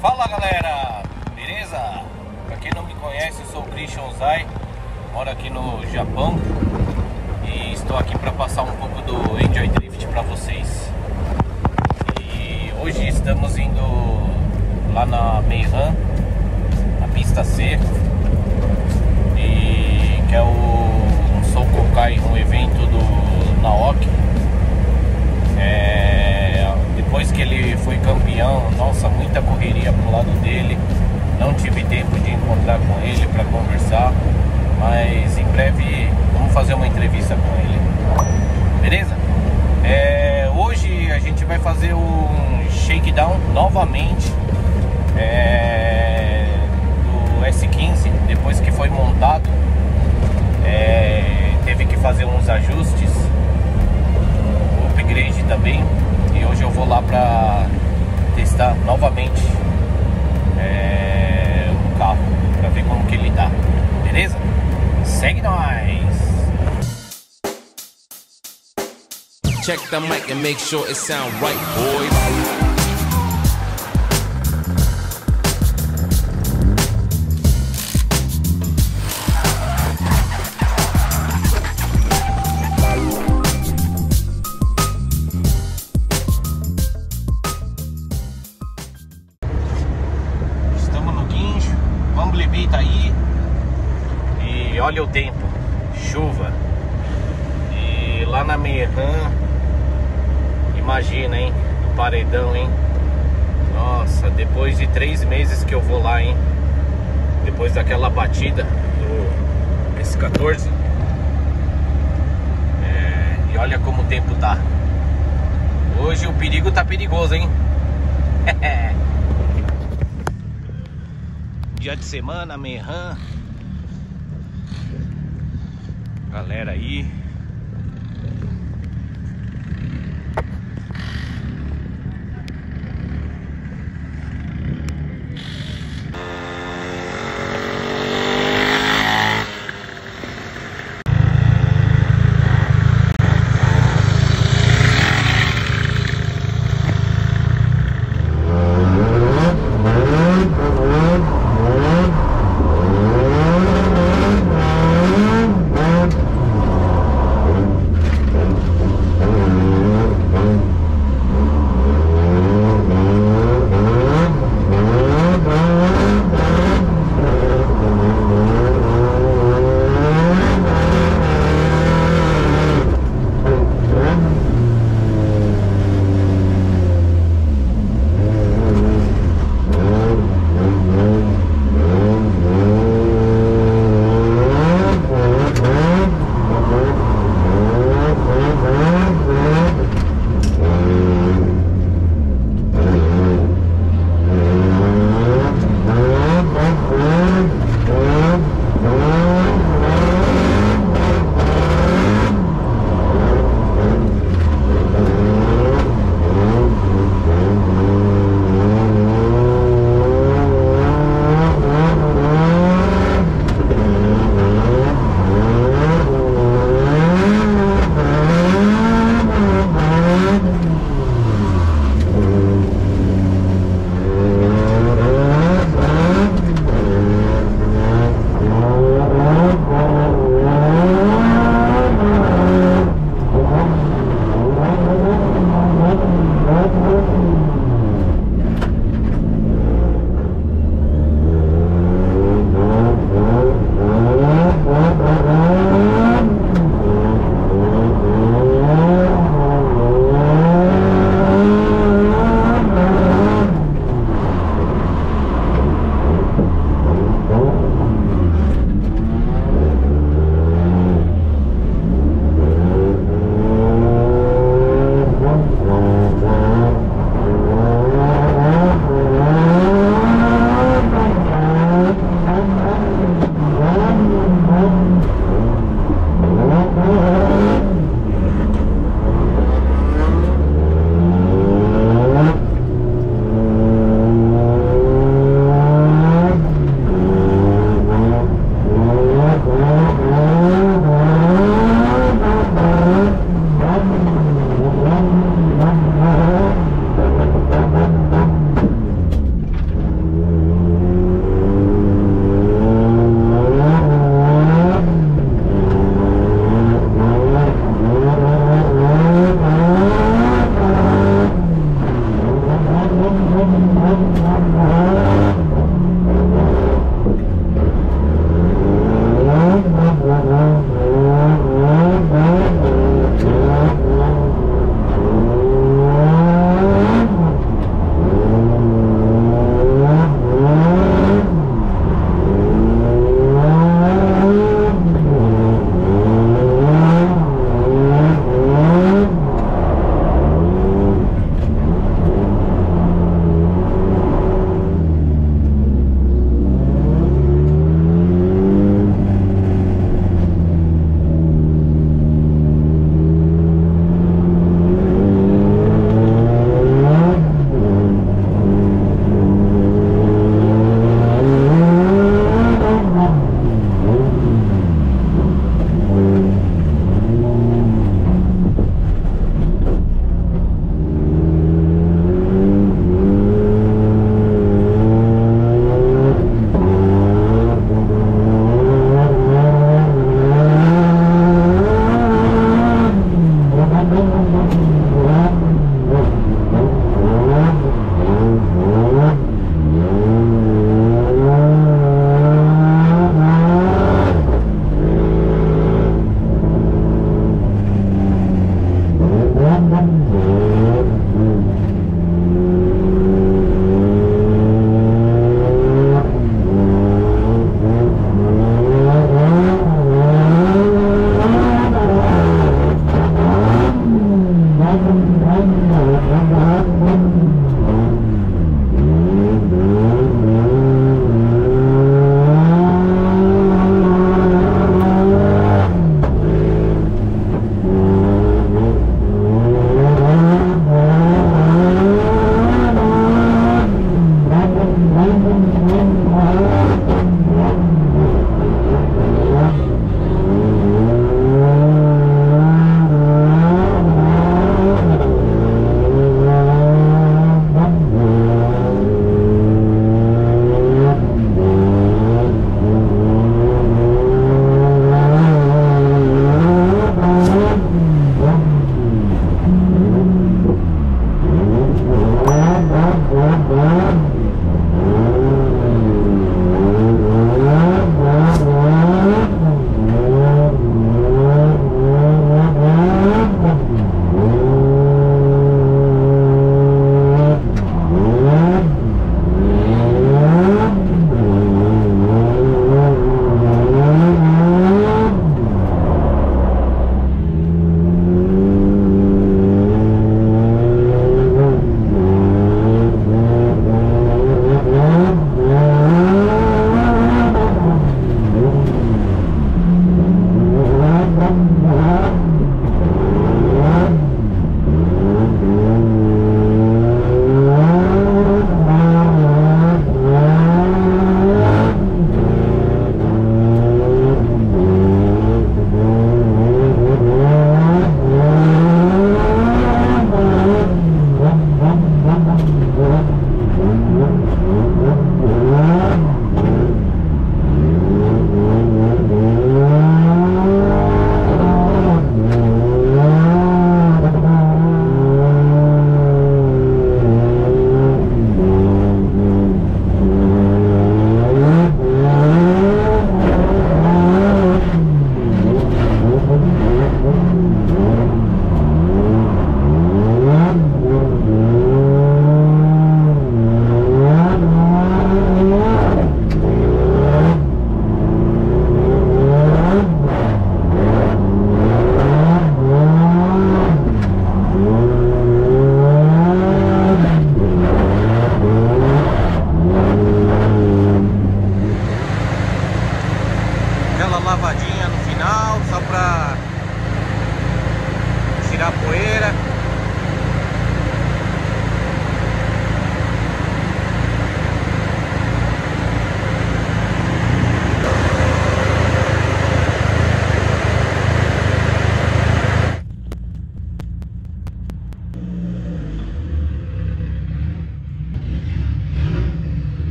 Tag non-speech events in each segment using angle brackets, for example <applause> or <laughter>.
Fala galera, beleza? Pra quem não me conhece, eu sou o Christian Zai, moro aqui no Japão e estou aqui para passar um pouco do Enjoy Drift para vocês. E hoje estamos indo lá na Meihan, na pista C, e que é o um um evento do ajustes, um upgrade também e hoje eu vou lá pra testar novamente é, o carro, pra ver como que ele tá, beleza? Segue nós! Check the mic and make sure it sound right, boys. Paredão, hein? Nossa, depois de três meses que eu vou lá, hein? Depois daquela batida do S14. É, e olha como o tempo tá. Hoje o perigo tá perigoso, hein? <laughs> Dia de semana, Merran galera aí.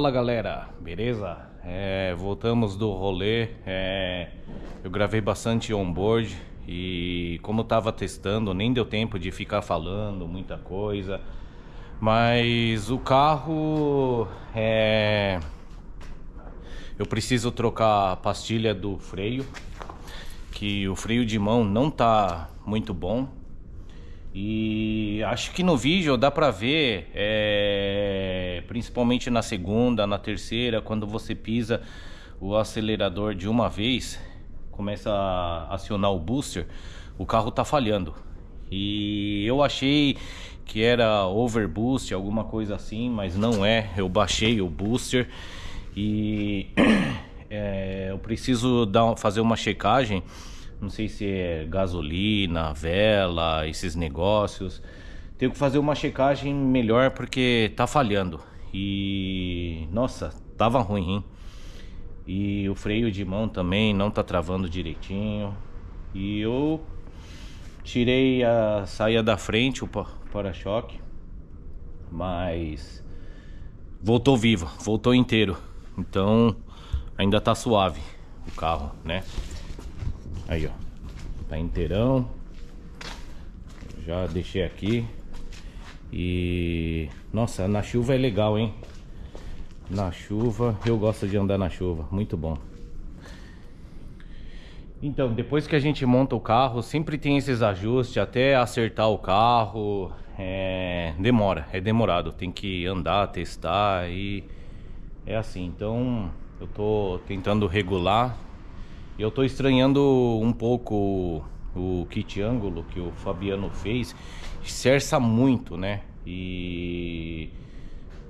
Fala galera, beleza? É, voltamos do rolê. É, eu gravei bastante on-board e como eu tava testando, nem deu tempo de ficar falando muita coisa. Mas o carro é. Eu preciso trocar a pastilha do freio, que o freio de mão não tá muito bom. E acho que no vídeo dá pra ver, é, principalmente na segunda, na terceira, quando você pisa o acelerador de uma vez, começa a acionar o booster, o carro tá falhando. E eu achei que era overboost, alguma coisa assim, mas não é. Eu baixei o booster e <clears throat> é, eu preciso dar, fazer uma checagem não sei se é gasolina, vela, esses negócios. Tenho que fazer uma checagem melhor porque tá falhando. E nossa, tava ruim, hein? E o freio de mão também não tá travando direitinho. E eu tirei a saia da frente, o para-choque, mas voltou vivo, voltou inteiro. Então ainda tá suave o carro, né? Aí, ó. Tá inteirão. Já deixei aqui. E... Nossa, na chuva é legal, hein? Na chuva, eu gosto de andar na chuva. Muito bom. Então, depois que a gente monta o carro, sempre tem esses ajustes, até acertar o carro, é... demora, é demorado, tem que andar, testar e é assim. Então, eu tô tentando regular eu tô estranhando um pouco o, kit ângulo que o Fabiano fez. Cerça muito, né? E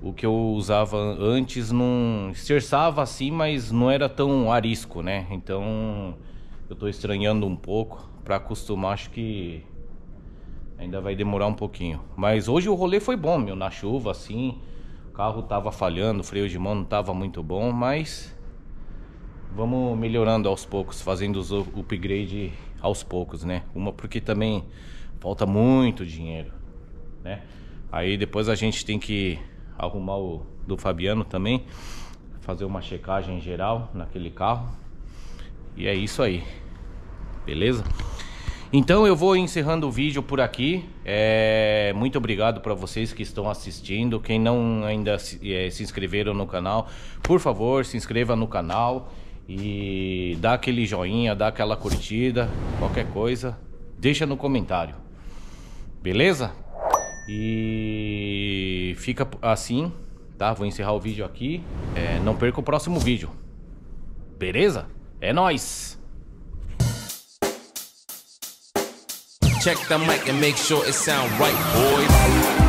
o que eu usava antes não cerçava assim, mas não era tão arisco, né? Então eu tô estranhando um pouco para acostumar, acho que ainda vai demorar um pouquinho. Mas hoje o rolê foi bom, meu, na chuva assim, o carro tava falhando, o freio de mão não tava muito bom, mas vamos melhorando aos poucos, fazendo os upgrade aos poucos, né? Uma porque também falta muito dinheiro, né? Aí depois a gente tem que arrumar o do Fabiano também, fazer uma checagem geral naquele carro. E é isso aí. Beleza? Então eu vou encerrando o vídeo por aqui. É, muito obrigado para vocês que estão assistindo. Quem não ainda se, é, se inscreveram no canal, por favor, se inscreva no canal. E dá aquele joinha, dá aquela curtida, qualquer coisa, deixa no comentário. Beleza? E fica assim, tá? Vou encerrar o vídeo aqui. É, não perca o próximo vídeo. Beleza? É nóis! Check the mic and make sure it sound right, boys.